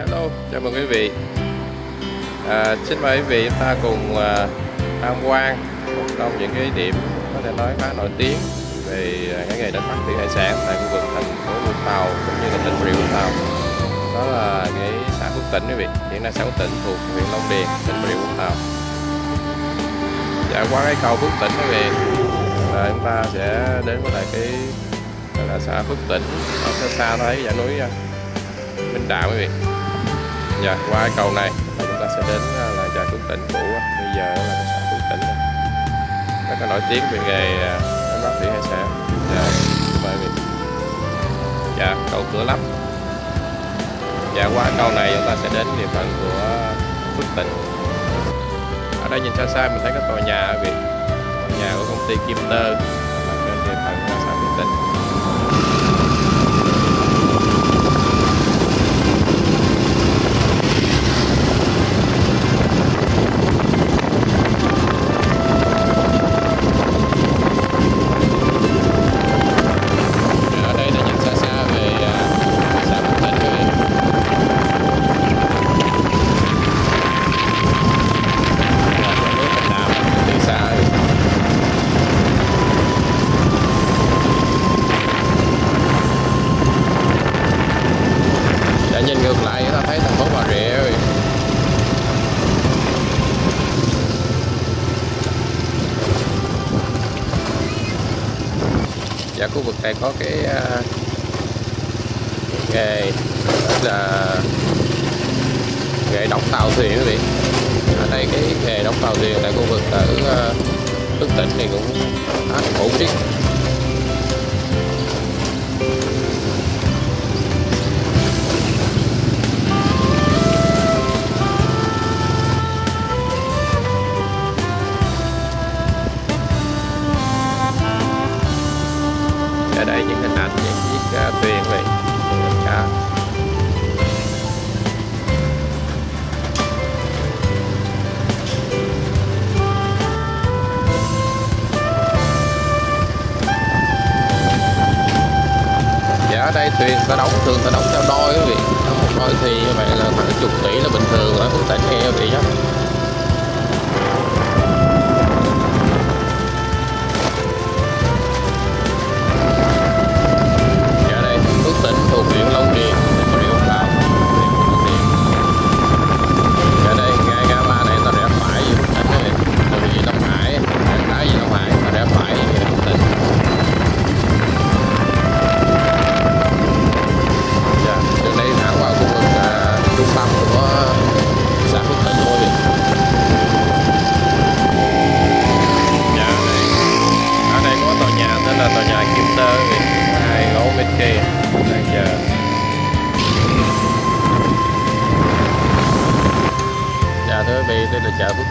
Hello, chào mừng quý vị. À, xin mời quý vị chúng ta cùng à, tham quan một trong những cái điểm có thể nói khá nổi tiếng về à, cái nghề đánh bắt thủy hải sản tại khu vực thành phố Vũng Tàu cũng như là tỉnh Rịa Vũng Tàu. Đó là cái xã Phước Tỉnh quý vị. Hiện nay xã Phước Tỉnh thuộc huyện Long Điền, tỉnh Rịa Vũng Tàu. Dạ qua cái cầu Phước Tỉnh quý vị và chúng ta sẽ đến với lại cái là xã Phước Tỉnh ở xa xa thấy dãy núi à, Minh Đạo quý vị dạ qua cái cầu này là chúng ta sẽ đến à, là chợ Phước Tỉnh cũ bây giờ là cái xã Phước Tỉnh này. rất là nổi tiếng về nghề à, đánh bắt thủy hải sản dạ mời vị dạ cầu cửa lắp dạ qua cái cầu này chúng ta sẽ đến địa phận của Phước Tỉnh ở đây nhìn xa xa mình thấy cái tòa nhà vị tòa nhà của công ty Kim Tơ nằm trên địa phận xã Phước Tỉnh Dạ khu vực này có cái à, nghề là nghề đóng tàu thuyền quý vị. Ở đây cái nghề đóng tàu thuyền tại khu vực ở à, đức Phước Tỉnh thì cũng khá phổ biến ở đây thuyền ta đóng, thường ta đóng theo đôi quý vị. Đóng một đôi thì như vậy là khoảng chục tỷ là bình thường ở phước tỉnh nghe quý vị nhé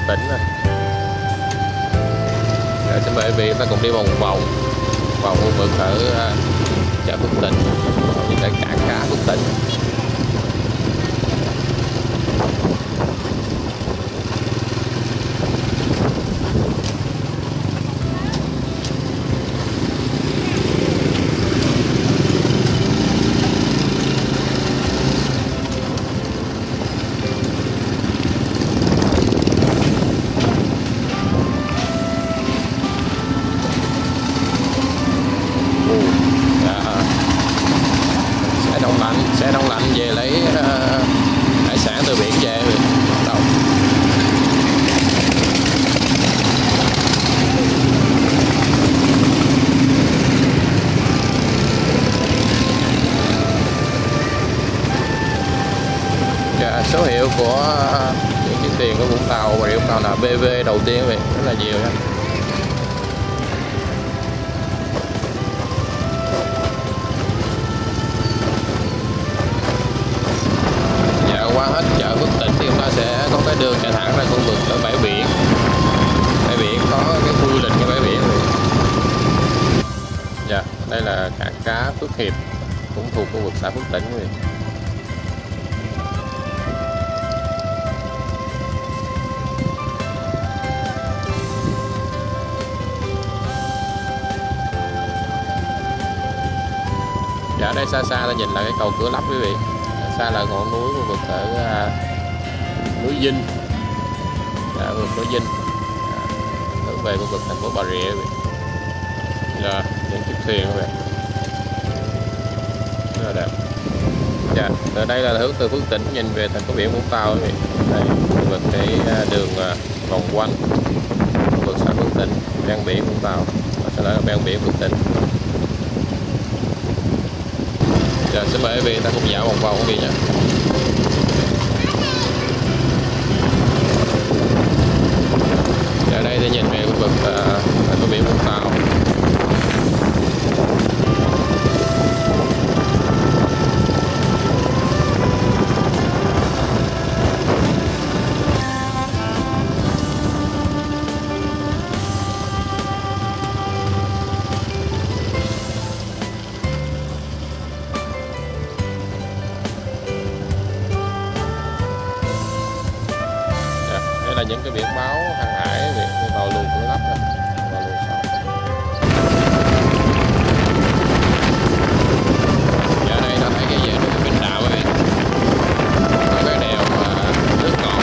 Tỉnh rồi dạ, xin mời quý vị ta cùng đi vòng vòng vòng khu vực ở à, chợ Phước Tỉnh lạnh xe đông lạnh về lấy ờ, hải sản từ biển về rồi dạ, số hiệu của ờ, những chiếc thuyền của Vũng Tàu và Rịa Vũng Tàu là BV đầu tiên vậy rất là nhiều nha. Là cảng cá Phước Hiệp cũng thuộc khu vực xã Phước Tỉnh quý vị. Dạ đây xa xa ta nhìn là cái cầu cửa lắp quý vị xa là ngọn núi khu vực ở à, núi Vinh à, dạ, khu vực núi Vinh dạ, hướng về khu vực thành phố Bà Rịa quý vị. Rồi những chiếc thuyền các bạn. Rất là đẹp. Dạ ở đây là hướng từ Phước Tỉnh nhìn về thành phố biển Vũng Tàu các bạn. Đây khu vực cái à, đường à, vòng quanh khu vực xã Phước Tỉnh ven biển Vũng Tàu. Và sẽ là ven biển Phước Tỉnh. Dạ, xin mời quý vị ta cùng dạo vòng vòng quý vị nha là những cái biển báo hàng hải biển tàu luồng cửa lắp này. Tàu ta thấy cái về quý vị. Có cái đèo à, nước à,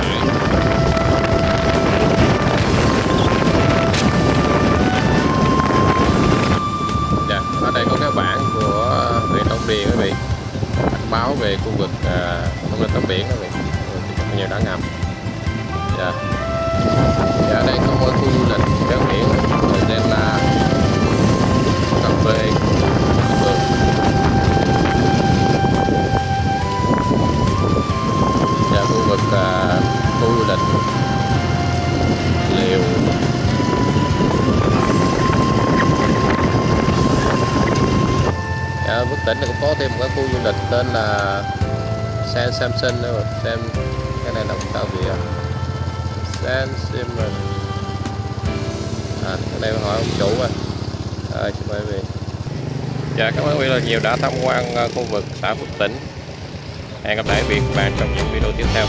Hải. Dạ, ở đây có cái của huyện Đông Điền cảnh báo về khu vực uh, thông linh tắm biển quý vị nhiều đá ngầm. Dạ. Yeah, đây có một khu du lịch kéo biển tên là cà phê. Dạ khu vực à, khu du lịch liều. Dạ, Phước Tỉnh cũng có thêm một cái khu du lịch tên là San Samson nữa. Sam cái này là sao vậy ạ? À. San Simon à, cái này hỏi ông chủ à. À xin mời quý vị. Dạ cảm ơn quý vị là nhiều đã tham quan ờ, khu vực xã Phước Tỉnh hẹn gặp lại quý vị và các bạn trong những video tiếp theo.